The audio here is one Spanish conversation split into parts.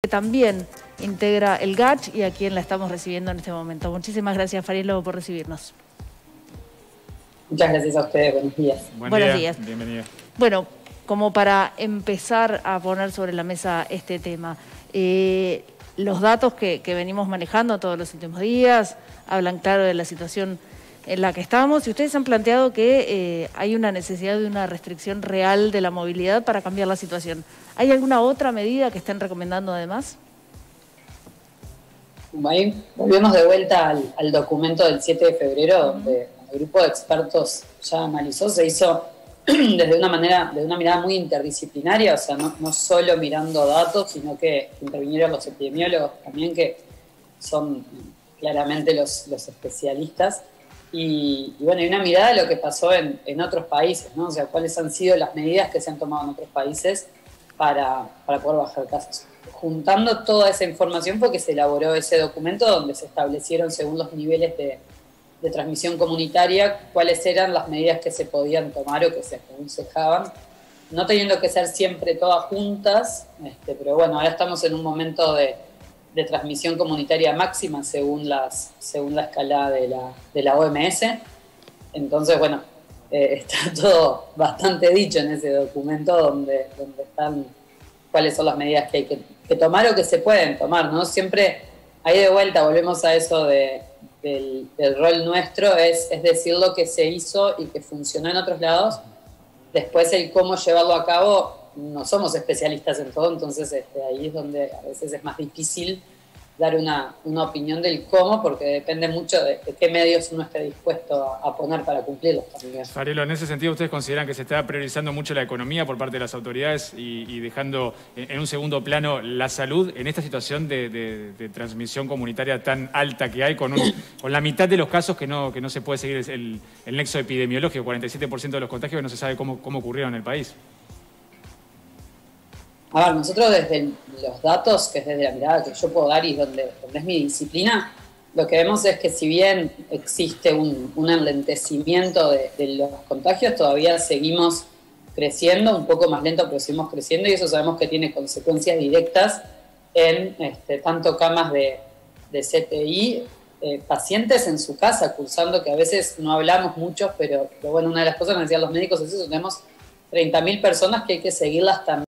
que también integra el GACH y a quien la estamos recibiendo en este momento. Muchísimas gracias, Farielo, por recibirnos. Muchas gracias a ustedes, buenos días. Buenos días. Bienvenida. Bueno, como para empezar a poner sobre la mesa este tema, eh, los datos que, venimos manejando todos los últimos días hablan claro de la situación en la que estamos y ustedes han planteado que eh, hay una necesidad de una restricción real de la movilidad para cambiar la situación. ¿Hay alguna otra medida que estén recomendando además? Ahí volvemos de vuelta al, documento del 7 de febrero, donde el grupo de expertos ya analizó, se hizo desde una manera, de una mirada muy interdisciplinaria, o sea, no, no solo mirando datos, sino que intervinieron los epidemiólogos también, que son claramente los, los especialistas. Y, bueno, hay una mirada de lo que pasó en, en, otros países, ¿no? O sea, cuáles han sido las medidas que se han tomado en otros países para, para poder bajar casos. Juntando toda esa información fue que se elaboró ese documento donde se establecieron según los niveles de, de transmisión comunitaria cuáles eran las medidas que se podían tomar o que se aconsejaban, no teniendo que ser siempre todas juntas, este, pero bueno, ahora estamos en un momento de, de transmisión comunitaria máxima según, las, según la escala de la, de la OMS. Entonces, bueno, eh, está todo bastante dicho en ese documento donde, donde están cuáles son las medidas que hay que, que tomar o que se pueden tomar, ¿no? Siempre ahí de vuelta volvemos a eso de del, rol nuestro es, es, decir lo que se hizo y que funcionó en otros lados. Después el cómo llevarlo a cabo, no somos especialistas en todo, entonces este, ahí es donde a veces es más difícil dar una, una, opinión del cómo, porque depende mucho de, qué medios uno esté dispuesto a, poner para cumplirlos también. Farelo, en ese sentido, ¿ustedes consideran que se está priorizando mucho la economía por parte de las autoridades y, dejando en un segundo plano la salud en esta situación de, transmisión comunitaria tan alta que hay, con, con, la mitad de los casos que no, que no se puede seguir el, el nexo epidemiológico, 47% de los contagios que no se sabe cómo, cómo ocurrieron en el país? A ver, nosotros desde los datos, que es desde la mirada que yo puedo dar y donde, es mi disciplina, lo que vemos es que si bien existe un, un enlentecimiento de, los contagios, todavía seguimos creciendo, un poco más lento, pero seguimos creciendo y eso sabemos que tiene consecuencias directas en este, tanto camas de, de CTI, eh, pacientes en su casa cursando, que a veces no hablamos mucho, pero, pero bueno, una de las cosas que decían los médicos es eso, tenemos 30.000 personas que hay que seguirlas también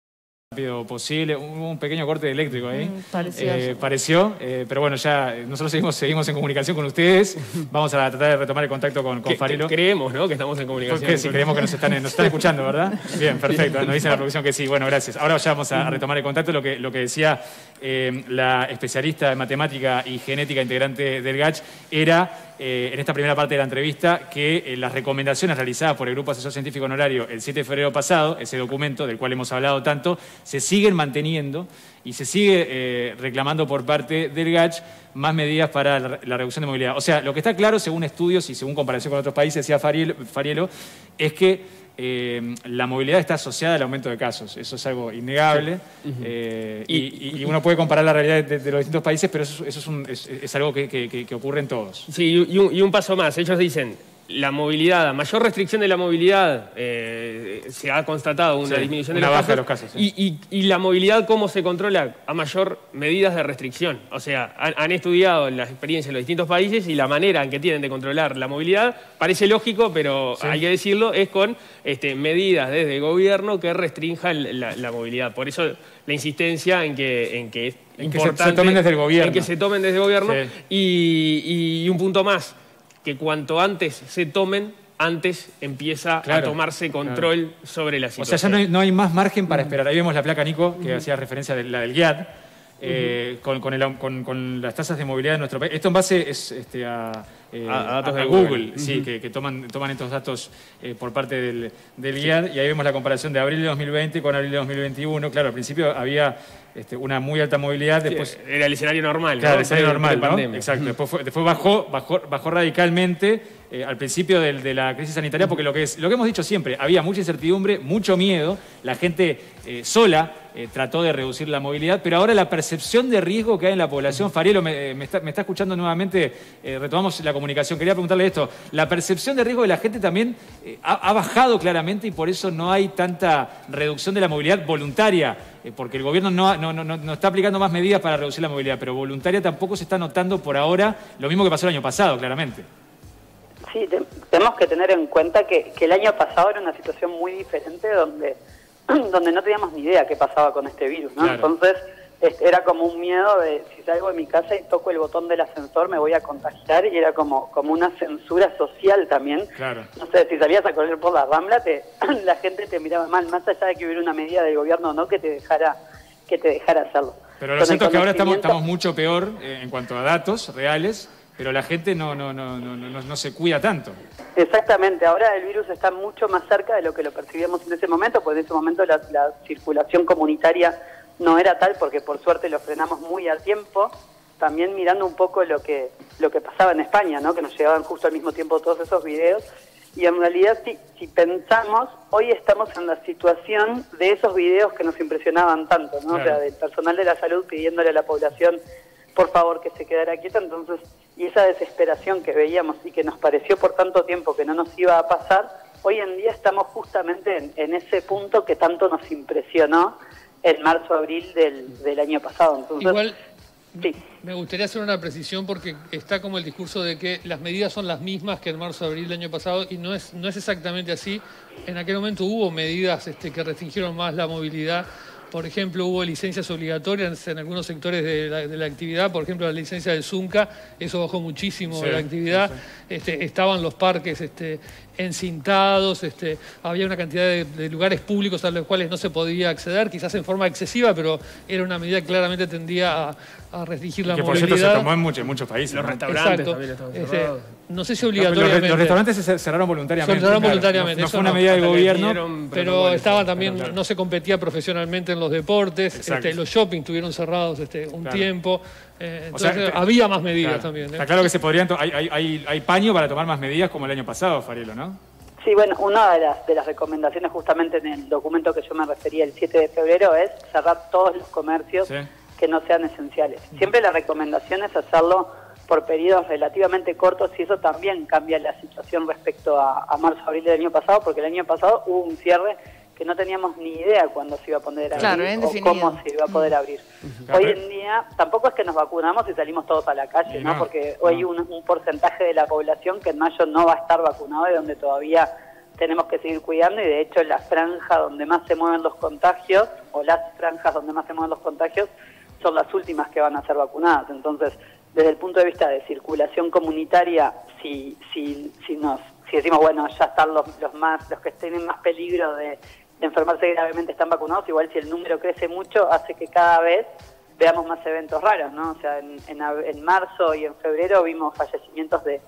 rápido posible. Hubo un pequeño corte eléctrico ahí. Mm, pareció. Eh, pareció eh, pero bueno, ya nosotros seguimos, seguimos en comunicación con ustedes. Vamos a tratar de retomar el contacto con, con Farelo. creemos, ¿no? Que estamos en comunicación. Porque sí, creemos que nos están, nos están escuchando, ¿verdad? Bien, perfecto. Nos dice la producción que sí. Bueno, gracias. Ahora ya vamos a retomar el contacto. Lo que, lo que decía eh, la especialista en matemática y genética integrante del GACH era eh, en esta primera parte de la entrevista que eh, las recomendaciones realizadas por el Grupo Asesor Científico Honorario el 7 de febrero pasado, ese documento del cual hemos hablado tanto, se siguen manteniendo y se sigue eh, reclamando por parte del GACH más medidas para la, reducción de movilidad. O sea, lo que está claro, según estudios y según comparación con otros países, decía Farielo, es que eh, la movilidad está asociada al aumento de casos. Eso es algo innegable. Eh, y, uno puede comparar la realidad de, los distintos países, pero eso, es, algo que, ocurre en todos. Sí, y un, paso más. Ellos dicen, la movilidad, a mayor restricción de la movilidad, eh, se ha constatado una disminución de, los baja casos, de los casos. Y, la movilidad, ¿cómo se controla? A mayor medidas de restricción. O sea, han, estudiado las experiencias en los distintos países y la manera en que tienen de controlar la movilidad parece lógico, pero hay que decirlo, es con este, medidas desde el gobierno que restrinjan la, movilidad. Por eso la insistencia en que, en que es importante. Que se, tomen desde el gobierno. En que se tomen desde el gobierno. y un punto más que cuanto antes se tomen, antes empieza a tomarse control sobre la situación. O sea, ya no hay, más margen para esperar. Ahí vemos la placa, Nico, que hacía referencia a la del GIAD, eh, con, las tasas de movilidad de nuestro país. Esto en base es, este, a, eh, datos de Google, sí, que, toman, toman estos datos eh, por parte del, del GIAD, y ahí vemos la comparación de abril de 2020 con abril de 2021. Claro, al principio había este, una muy alta movilidad. Después, era el escenario normal. Claro, el escenario normal. Exacto. Después, después bajó, bajó, bajó radicalmente eh, al principio de, la crisis sanitaria, porque lo que, es, lo que hemos dicho siempre, había mucha incertidumbre, mucho miedo, la gente eh, sola eh, trató de reducir la movilidad, pero ahora la percepción de riesgo que hay en la población, Farielo me, está, me está, escuchando nuevamente, retomamos la comunicación. Quería preguntarle esto, ¿la percepción de riesgo de la gente también ha, bajado claramente y por eso no hay tanta reducción de la movilidad voluntaria? Porque el gobierno no, no, está aplicando más medidas para reducir la movilidad, pero voluntaria tampoco se está notando por ahora lo mismo que pasó el año pasado, claramente. Sí, tenemos que tener en cuenta que, el año pasado era una situación muy diferente donde, donde no teníamos ni idea qué pasaba con este virus, ¿no? Entonces era como un miedo de si salgo de mi casa y toco el botón del ascensor me voy a contagiar y era como, como una censura social también. Claro. No sé, si salías a correr por la rambla, te, la gente te miraba mal, más allá de que hubiera una medida del gobierno o no que te dejara que te dejara hacerlo. Pero lo cierto es que ahora estamos, estamos mucho peor eh, en cuanto a datos reales, pero la gente no, no, no, no, no, no se cuida tanto. Exactamente, ahora el virus está mucho más cerca de lo que lo percibíamos en ese momento, pues en ese momento la, la circulación comunitaria no era tal porque por suerte lo frenamos muy a tiempo, también mirando un poco lo que, lo que pasaba en España, ¿no? que nos llegaban justo al mismo tiempo todos esos videos. Y en realidad, si, si pensamos, hoy estamos en la situación de esos videos que nos impresionaban tanto, ¿no? O sea, del personal de la salud pidiéndole a la población, por favor, que se quedara quieta. Entonces, y esa desesperación que veíamos y que nos pareció por tanto tiempo que no nos iba a pasar, hoy en día estamos justamente en, en ese punto que tanto nos impresionó en marzo-abril del, del, año pasado. Entonces, Igual, me gustaría hacer una precisión porque está como el discurso de que las medidas son las mismas que en marzo-abril del año pasado y no es, no es exactamente así. En aquel momento hubo medidas este, que restringieron más la movilidad. Por ejemplo, hubo licencias obligatorias en algunos sectores de la, actividad, por ejemplo, la licencia del Zunca, eso bajó muchísimo la actividad. Este, estaban los parques este, encintados, este, había una cantidad de, lugares públicos a los cuales no se podía acceder, quizás en forma excesiva, pero era una medida que claramente tendía a, restringir la movilidad. Que por cierto se tomó en muchos, países. Los restaurantes también este, No sé si obligatoriamente. Los, restaurantes se cerraron voluntariamente. Se cerraron voluntariamente. No, fue una medida del gobierno. pero, estaba también, no se competía profesionalmente en los deportes. Este, los shopping estuvieron cerrados este, un tiempo. Eh, entonces había más medidas también. ¿eh? Está claro que se podrían. Hay, hay, hay, paño para tomar más medidas como el año pasado, Farelo, ¿no? Sí, bueno, una de las, de las recomendaciones justamente en el documento que yo me refería el 7 de febrero es cerrar todos los comercios que no sean esenciales. Siempre la recomendación es hacerlo por periodos relativamente cortos y eso también cambia la situación respecto a, a marzo-abril del año pasado, porque el año pasado hubo un cierre que no teníamos ni idea cuándo se iba a poder abrir o cómo se iba a poder abrir. Hoy en día tampoco es que nos vacunamos y salimos todos a la calle, ¿no? Porque hoy hay un, porcentaje de la población que en mayo no va a estar vacunado y donde todavía tenemos que seguir cuidando y de hecho la franja donde más se mueven los contagios o las franjas donde más se mueven los contagios son las últimas que van a ser vacunadas. Entonces, desde el punto de vista de circulación comunitaria, si, si, si nos si decimos, bueno, ya están los, los más los que tienen más peligro de enfermarse gravemente están vacunados, igual si el número crece mucho, hace que cada vez veamos más eventos raros, ¿no? O sea, en, en, marzo y en febrero vimos fallecimientos de,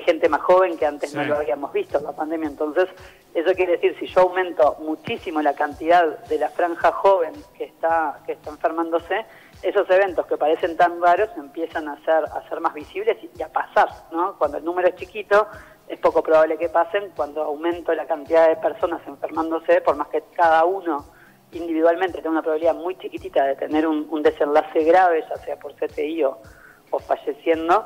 gente más joven que antes no lo habíamos visto en la pandemia. Entonces, eso quiere decir, si yo aumento muchísimo la cantidad de la franja joven que está, que está enfermándose, esos eventos que parecen tan raros empiezan a ser, a ser más visibles y a pasar, ¿no? Cuando el número es chiquito, es poco probable que pasen cuando aumento la cantidad de personas enfermándose, por más que cada uno individualmente tenga una probabilidad muy chiquitita de tener un, desenlace grave, ya sea por CTI o, falleciendo,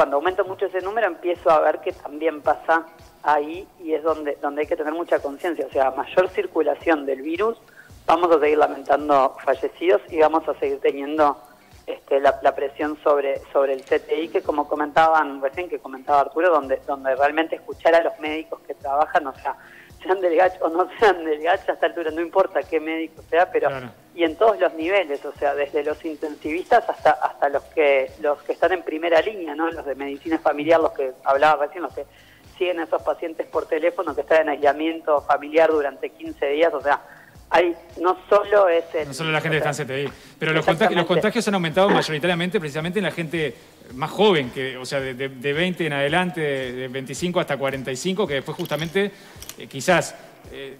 cuando aumento mucho ese número empiezo a ver que también pasa ahí y es donde, donde hay que tener mucha conciencia, o sea, mayor circulación del virus, vamos a seguir lamentando fallecidos y vamos a seguir teniendo este, la, presión sobre, sobre el CTI, que como comentaban recién, que comentaba Arturo, donde, donde realmente escuchar a los médicos que trabajan, o sea, sean del o no sean del GACH a esta altura, no importa qué médico sea, pero y en todos los niveles, o sea, desde los intensivistas hasta hasta los que los que están en primera línea, ¿no? Los de medicina familiar, los que hablaba recién, los que siguen a esos pacientes por teléfono, que están en aislamiento familiar durante 15 días, o sea, hay, no solo es No solo la gente está en CTI, pero los contagios, los contagios han aumentado mayoritariamente precisamente en la gente más joven, que, o sea, de, de 20 en adelante, de 25 hasta 45, que después justamente eh, quizás eh,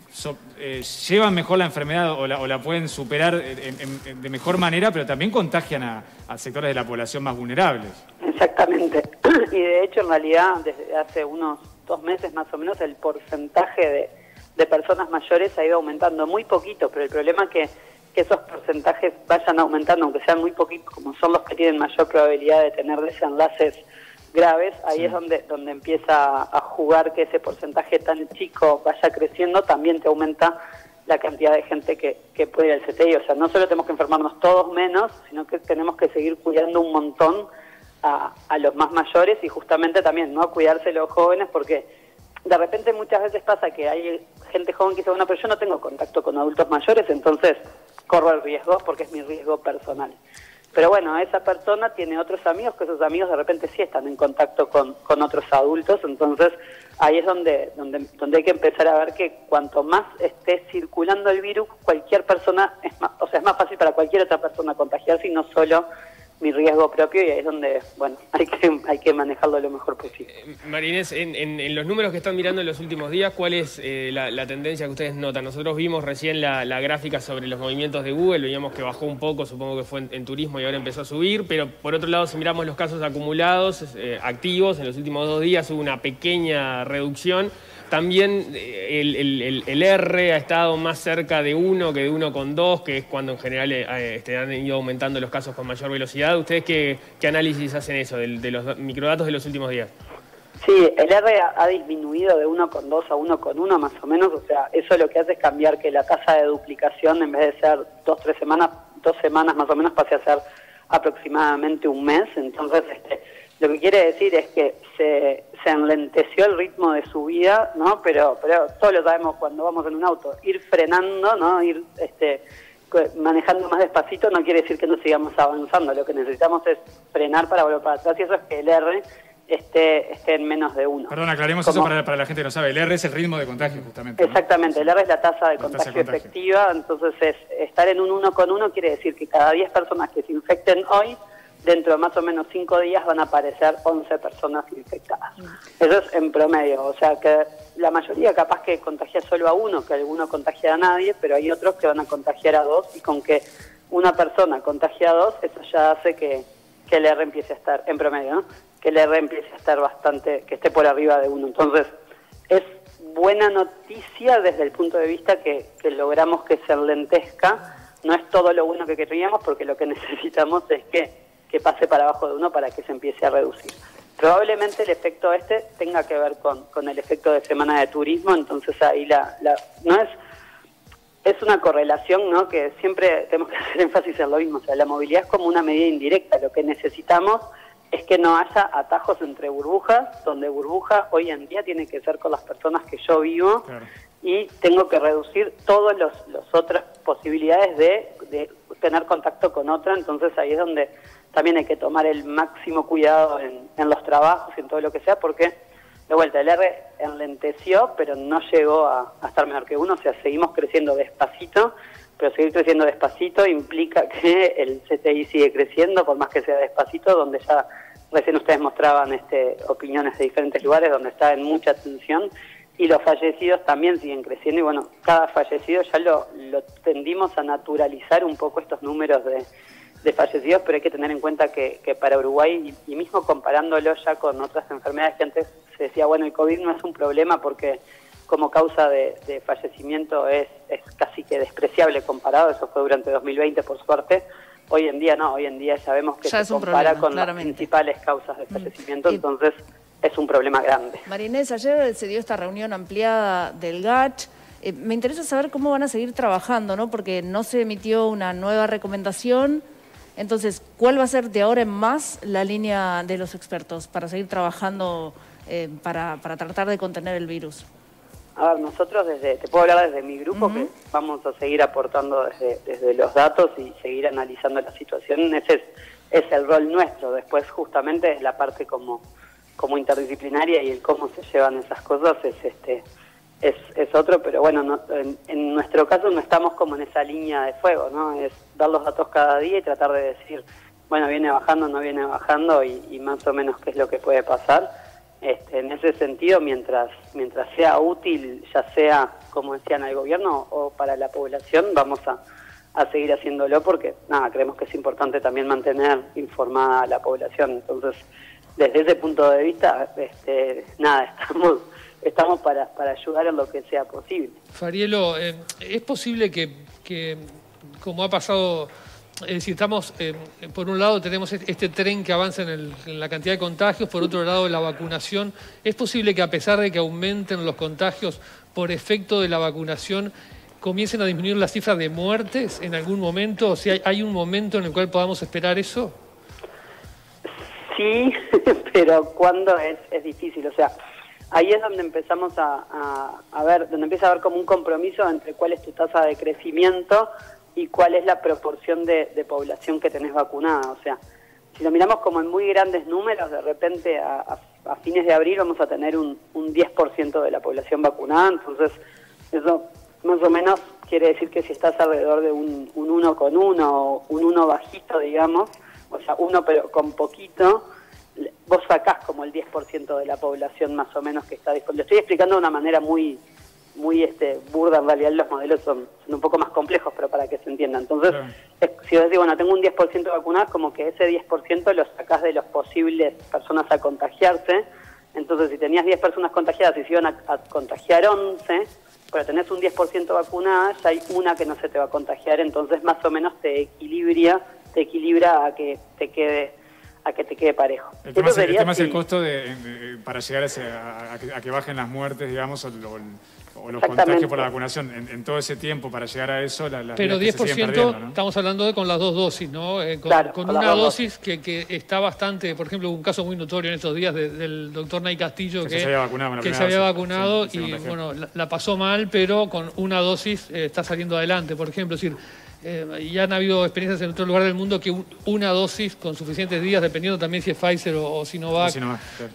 eh, llevan mejor la enfermedad o la, pueden superar de mejor manera, pero también contagian a, sectores de la población más vulnerables. Exactamente. Y de hecho, en realidad, desde hace unos dos meses más o menos, el porcentaje de de personas mayores ha ido aumentando muy poquito, pero el problema es que, esos porcentajes vayan aumentando, aunque sean muy poquitos, como son los que tienen mayor probabilidad de tener desenlaces graves, ahí es donde, donde empieza a jugar que ese porcentaje tan chico vaya creciendo, también te aumenta la cantidad de gente que, que puede ir al CTI. O sea, no solo tenemos que enfermarnos todos menos, sino que tenemos que seguir cuidando un montón a, a los más mayores y justamente también no cuidarse los jóvenes porque de repente muchas veces pasa que hay gente joven que dice, bueno, pero yo no tengo contacto con adultos mayores, entonces corro el riesgo porque es mi riesgo personal. Pero bueno, esa persona tiene otros amigos que esos amigos de repente sí están en contacto con, con otros adultos, entonces ahí es donde, donde, donde hay que empezar a ver que cuanto más esté circulando el virus, cualquier persona, es más, o sea, es más fácil para cualquier otra persona contagiarse y no solo mi riesgo propio y ahí es donde, bueno, hay que, hay que manejarlo lo mejor posible. Eh, Marinés, en, en, los números que están mirando en los últimos días, ¿cuál es eh, la, tendencia que ustedes notan? Nosotros vimos recién la, gráfica sobre los movimientos de Google, veíamos que bajó un poco, supongo que fue en, turismo y ahora empezó a subir, pero por otro lado, si miramos los casos acumulados, eh, activos, en los últimos dos días hubo una pequeña reducción. También eh, el, R ha estado más cerca de 1 que de 1,2, que es cuando en general eh, este, han ido aumentando los casos con mayor velocidad. ¿Ustedes qué, análisis hacen eso, de, los microdatos de los últimos días? Sí, el R ha, disminuido de 1,2 a 1,1 más o menos, o sea, eso lo que hace es cambiar que la tasa de duplicación en vez de ser dos, tres semanas, dos semanas más o menos pase a ser aproximadamente un mes, entonces este, lo que quiere decir es que se, se enlenteció el ritmo de subida, ¿no? Pero, pero todos lo sabemos cuando vamos en un auto, ir frenando, ¿no? Ir este, manejando más despacito no quiere decir que no sigamos avanzando, lo que necesitamos es frenar para volver para atrás y eso es que el R esté, esté en menos de uno. Perdón, aclaremos eso para, para, la gente que no sabe. El R es el ritmo de contagio, justamente. Exactamente, el R es la tasa de, contagio, efectiva, entonces es, estar en un uno con uno quiere decir que cada 10 personas que se infecten hoy dentro de más o menos cinco días van a aparecer 11 personas infectadas. Eso es en promedio, o sea que la mayoría capaz que contagia solo a uno, que alguno contagia a nadie, pero hay otros que van a contagiar a dos y con que una persona contagie a dos, eso ya hace que, que el R empiece a estar, en promedio, ¿no? que el R empiece a estar bastante, que esté por arriba de uno. Entonces, es buena noticia desde el punto de vista que, que logramos que se enlentezca. No es todo lo bueno que queríamos, porque lo que necesitamos es que que pase para abajo de uno para que se empiece a reducir. Probablemente el efecto este tenga que ver con, con el efecto de semana de turismo, entonces ahí la, la no es es una correlación, ¿no? Que siempre tenemos que hacer énfasis en lo mismo, o sea, la movilidad es como una medida indirecta, lo que necesitamos es que no haya atajos entre burbujas, donde burbuja hoy en día tiene que ser con las personas que yo vivo y tengo que reducir todas las otras posibilidades de, de tener contacto con otra, entonces ahí es donde también hay que tomar el máximo cuidado en, los trabajos y en todo lo que sea, porque de vuelta el R enlenteció, pero no llegó a, estar mejor que uno, o sea, seguimos creciendo despacito, pero seguir creciendo despacito implica que el CTI sigue creciendo, por más que sea despacito, donde ya recién ustedes mostraban este, opiniones de diferentes lugares, donde está en mucha atención, y los fallecidos también siguen creciendo, y bueno, cada fallecido ya lo, lo tendimos a naturalizar un poco estos números de de fallecidos, pero hay que tener en cuenta que, para Uruguay, y, mismo comparándolo ya con otras enfermedades que antes se decía, bueno, el COVID no es un problema porque como causa de, fallecimiento es, es casi que despreciable comparado, eso fue durante 2020 por suerte, hoy en día no, hoy en día sabemos que se compara con las principales causas de mm. fallecimiento, entonces es un problema grande. Marinés, ayer se dio esta reunión ampliada del GACH, eh, me interesa saber cómo van a seguir trabajando, ¿no? Porque no se emitió una nueva recomendación, entonces, ¿cuál va a ser de ahora en más la línea de los expertos para seguir trabajando eh, para, tratar de contener el virus? A ver, nosotros desde, te puedo hablar desde mi grupo, que vamos a seguir aportando desde, los datos y seguir analizando la situación. Ese es, el rol nuestro. Después, justamente, la parte como, como interdisciplinaria y el cómo se llevan esas cosas es este es, es otro, pero bueno, en, nuestro caso no estamos como en esa línea de fuego, ¿no? Es dar los datos cada día y tratar de decir, bueno, viene bajando, no viene bajando y, más o menos qué es lo que puede pasar. Este, en ese sentido, mientras, mientras sea útil, ya sea, como decían, al gobierno o para la población, vamos a, a seguir haciéndolo porque, nada, creemos que es importante también mantener informada a la población. Entonces, desde ese punto de vista, este, nada, estamos estamos para, para ayudar en lo que sea posible. Farielo, eh, ¿es posible que, como ha pasado si estamos, eh, por un lado tenemos este tren que avanza en, la cantidad de contagios, por otro lado la vacunación. ¿Es posible que a pesar de que aumenten los contagios por efecto de la vacunación, comiencen a disminuir las cifras de muertes en algún momento? O ¿hay un momento en el cual podamos esperar eso? Sí, pero cuando es, es difícil. O sea, ahí es donde empezamos a, ver, donde empieza a haber como un compromiso entre cuál es tu tasa de crecimiento y cuál es la proporción de, población que tenés vacunada. O sea, si lo miramos como en muy grandes números, de repente a, fines de abril vamos a tener un, un 10% de la población vacunada, entonces eso más o menos quiere decir que si estás alrededor de un, un 1 con 1 un 1 bajito, digamos, o sea, uno pero con poquito, vos sacás como el 10% de la población más o menos que está disponible. Lo estoy explicando de una manera muy muy este, burda, en realidad los modelos son, un poco más complejos, pero para que se entienda. Entonces, si yo digo, bueno, tengo un 10% de vacunados, como que ese 10% lo sacás de los posibles personas a contagiarse. Entonces, si tenías 10 personas contagiadas y se iban a, contagiar 11, pero tenés un 10% vacunada, ya hay una que no se te va a contagiar, entonces más o menos te equilibra, te equilibra a que te quede a que te quede parejo. El tema, es, el, costo de, para llegar a, a, que, bajen las muertes, digamos, o, los contagios por la vacunación. En, todo ese tiempo para llegar a eso, la, Pero 10% estamos hablando de con las dos dosis, ¿no? Eh, con, una dosis, que, que, está bastante, por ejemplo, un caso muy notorio en estos días del doctor Nay Castillo que, se había vacunado, que se había vacunado y bueno, la, pasó mal, pero con una dosis eh, está saliendo adelante, por ejemplo. Es decir, eh, ya han habido experiencias en otro lugar del mundo que una dosis con suficientes días, dependiendo también si es Pfizer o, Sinovac,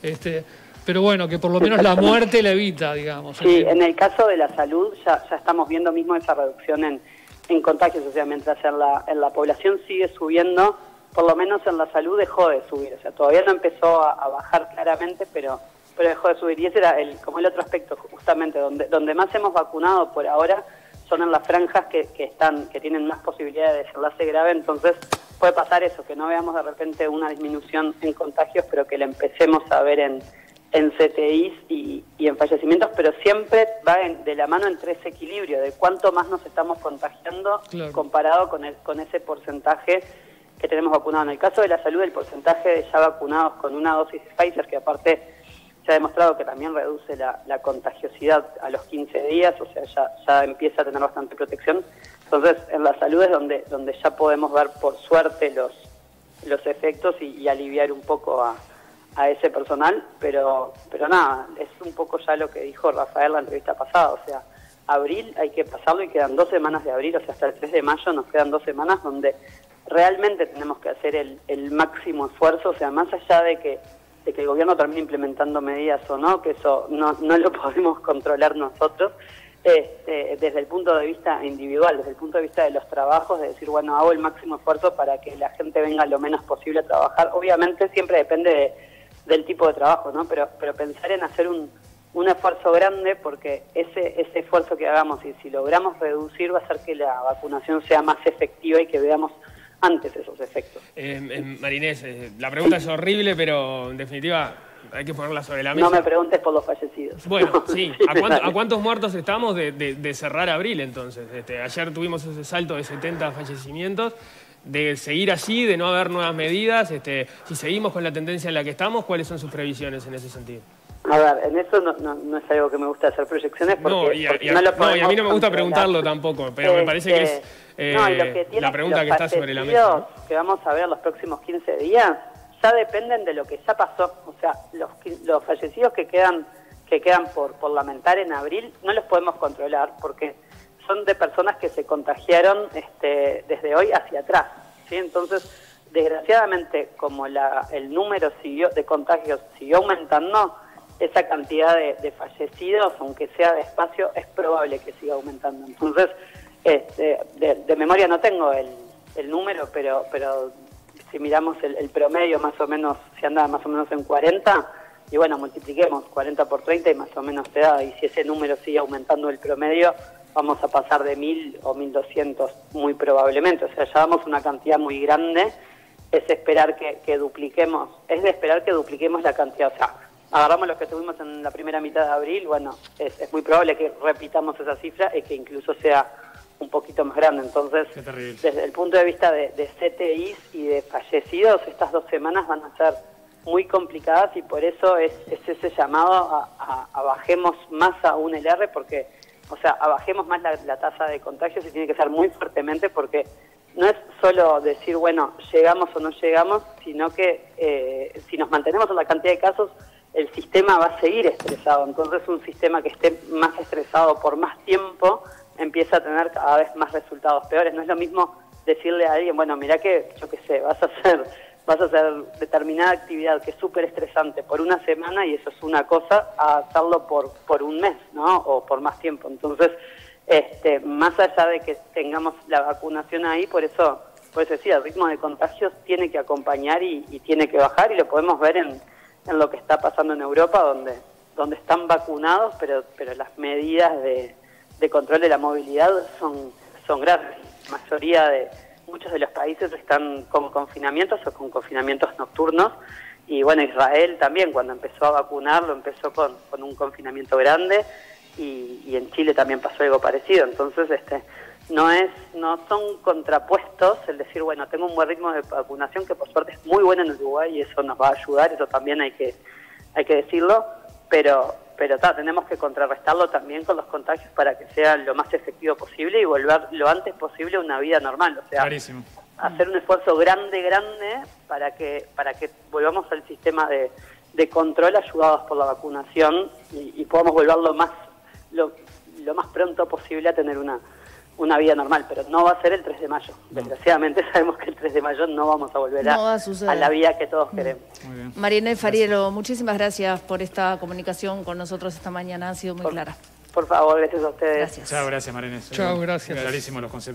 este, pero bueno, que por lo menos la muerte la evita, digamos. Sí, en el caso de la salud ya, ya estamos viendo mismo esa reducción en, en contagios, o sea, mientras en la, en la población sigue subiendo, por lo menos en la salud dejó de subir, o sea, todavía no empezó a, bajar claramente, pero pero dejó de subir. Y ese era el, como el otro aspecto, justamente, donde, donde más hemos vacunado por ahora son en las franjas que, que, están, que tienen más posibilidades de desenlace grave, entonces puede pasar eso, que no veamos de repente una disminución en contagios, pero que la empecemos a ver en, en CTIs y, y en fallecimientos, pero siempre va de la mano entre ese equilibrio de cuánto más nos estamos contagiando comparado con, el, con ese porcentaje que tenemos vacunado. En el caso de la salud, el porcentaje de ya vacunados con una dosis de Pfizer, que aparte se ha demostrado que también reduce la, contagiosidad a los 15 días, o sea, ya, ya empieza a tener bastante protección. Entonces, en la salud es donde, donde ya podemos ver, por suerte, los, los efectos y, aliviar un poco a, a, ese personal, pero, pero nada, es un poco ya lo que dijo Rafael la entrevista pasada, o sea, abril hay que pasarlo y quedan dos semanas de abril, o sea, hasta el 3 de mayo nos quedan dos semanas donde realmente tenemos que hacer el, el máximo esfuerzo, o sea, más allá de que de que el gobierno termine implementando medidas o no, que eso no, no lo podemos controlar nosotros, este, desde el punto de vista individual, desde el punto de vista de los trabajos, de decir, bueno, hago el máximo esfuerzo para que la gente venga lo menos posible a trabajar. Obviamente siempre depende del tipo de trabajo, ¿no? Pero, pero pensar en hacer un, un esfuerzo grande porque ese, ese esfuerzo que hagamos y si logramos reducir va a hacer que la vacunación sea más efectiva y que veamos antes esos efectos. Eh, eh, Marinés, eh, la pregunta es horrible, pero en definitiva hay que ponerla sobre la mesa. No me preguntes por los fallecidos. Bueno, sí. ¿A, cuántos muertos estamos de, cerrar abril entonces? Este, ayer tuvimos ese salto de 70 fallecimientos. De seguir así, de no haber nuevas medidas, este, si seguimos con la tendencia en la que estamos, ¿cuáles son sus previsiones en ese sentido? A ver, en eso no, es algo que me gusta hacer proyecciones porque no, y a, no, y a mí no me gusta preguntarlo tampoco, pero me parece que es este, eh, la pregunta que está sobre la mesa. que vamos a ver los próximos 15 días ya dependen de lo que ya pasó. O sea, los, los fallecidos que quedan que quedan por, por lamentar en abril no los podemos controlar porque son de personas que se contagiaron este, desde hoy hacia atrás. ¿sí? Entonces, desgraciadamente, como la, el número siguió, de contagios siguió aumentando, esa cantidad de, de fallecidos, aunque sea despacio, es probable que siga aumentando. Entonces, este, de, memoria no tengo el, el, número, pero, pero si miramos el, promedio más o menos, si anda más o menos en 40, y bueno, multipliquemos 40 por 30 y más o menos te da, y si ese número sigue aumentando el promedio, vamos a pasar de 1000 o 1200 muy probablemente, o sea, ya damos una cantidad muy grande, es esperar que, que dupliquemos, es de esperar que dupliquemos la cantidad, o sea, agarramos los que tuvimos en la primera mitad de abril, bueno, es, es muy probable que repitamos esa cifra y que incluso sea un poquito más grande. Entonces, desde el punto de vista de, de CTIs y de fallecidos, estas dos semanas van a ser muy complicadas y por eso es, ese llamado a, bajemos más aún el R, porque, o sea, a bajemos más la, tasa de contagios y tiene que ser muy fuertemente porque no es solo decir, bueno, llegamos o no llegamos, sino que eh, si nos mantenemos en la cantidad de casos, el sistema va a seguir estresado. Entonces, un sistema que esté más estresado por más tiempo empieza a tener cada vez más resultados peores. No es lo mismo decirle a alguien, bueno, mira que, yo qué sé, vas a hacer vas a hacer determinada actividad que es súper estresante por una semana y eso es una cosa, a hacerlo por, por un mes, ¿no? O por más tiempo. Entonces, este, más allá de que tengamos la vacunación ahí, por eso, por eso el ritmo de contagios tiene que acompañar y, tiene que bajar y lo podemos ver en, en, lo que está pasando en Europa, donde, donde están vacunados, pero, pero las medidas de, de control de la movilidad son, son graves. Mayoría de muchos de los países están con confinamientos o con confinamientos nocturnos. Y bueno, Israel también cuando empezó a vacunar lo empezó con, con un confinamiento grande y, en Chile también pasó algo parecido. Entonces, este, no es, no son contrapuestos el decir, bueno, tengo un buen ritmo de vacunación que por suerte es muy bueno en Uruguay y eso nos va a ayudar, eso también hay que, hay que decirlo, pero pero tenemos que contrarrestarlo también con los contagios para que sea lo más efectivo posible y volver lo antes posible a una vida normal. O sea, hacer un esfuerzo grande, grande para que, para que volvamos al sistema de, de control ayudados por la vacunación y, y podamos volverlo más, lo, lo más pronto posible a tener una, una vida normal, pero no va a ser el 3 de mayo. Desgraciadamente sabemos que el 3 de mayo no vamos a volver a, la vida que todos queremos. Mariana Farielo, muchísimas gracias por esta comunicación con nosotros esta mañana, ha sido muy clara. Por favor, gracias a ustedes. Gracias. Chao, gracias Mariana. Chao, gracias. Clarísimo los conceptos.